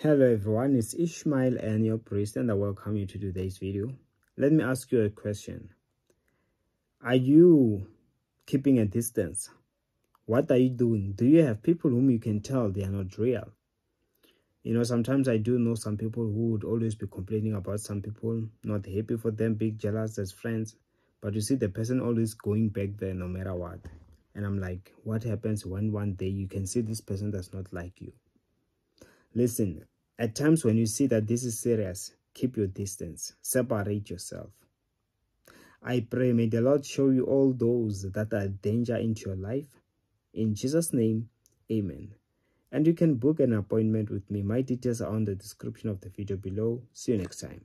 Hello everyone, it's Ishmael N your priest and I welcome you to today's video. Let me ask you a question. Are you keeping a distance? What are you doing? Do you have people whom you can tell they are not real? You know, sometimes I do know some people who would always be complaining about some people, not happy for them, big jealous as friends. But you see the person always going back there no matter what. And I'm like, what happens when one day you can see this person does not like you? Listen, at times when you see that this is serious, keep your distance, separate yourself. I pray, may the Lord show you all those that are danger into your life. In Jesus' name, amen. And you can book an appointment with me. My details are on the description of the video below. See you next time.